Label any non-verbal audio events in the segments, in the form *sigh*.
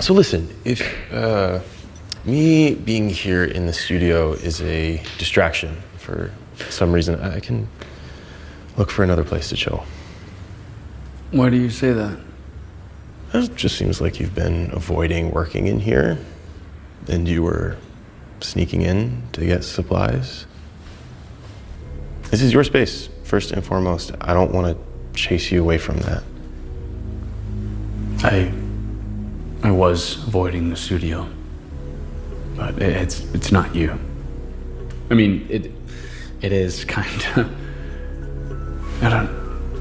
So listen, if uh, me being here in the studio is a distraction for some reason, I can look for another place to chill. Why do you say that? It just seems like you've been avoiding working in here, and you were sneaking in to get supplies. This is your space, first and foremost. I don't want to chase you away from that. I I was avoiding the studio, but it's it's not you. I mean, it it is *laughs* kind of. I don't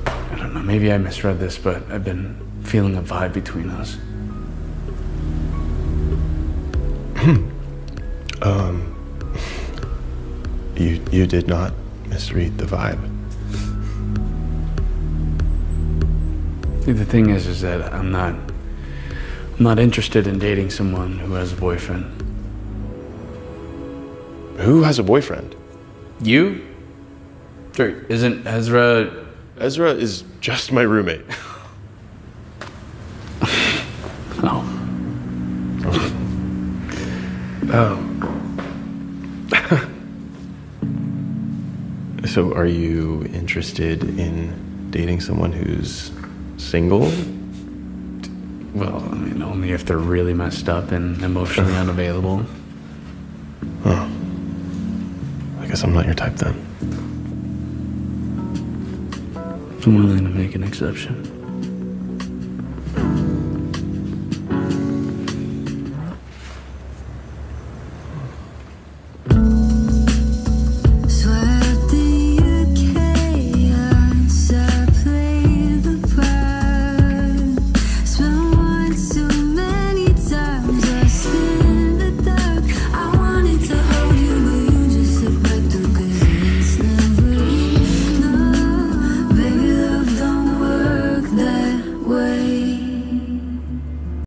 I don't know. Maybe I misread this, but I've been feeling a vibe between us. *clears throat* Um, you you did not misread the vibe. See, the thing is, is that I'm not. I'm not interested in dating someone who has a boyfriend. Who has a boyfriend? You? Sure, isn't Ezra? Ezra is just my roommate. *laughs* Oh. *laughs* Oh. so, are you interested in dating someone who's single? Well, I mean, only if they're really messed up and emotionally unavailable. Oh. I guess I'm not your type then. I'm willing to make an exception.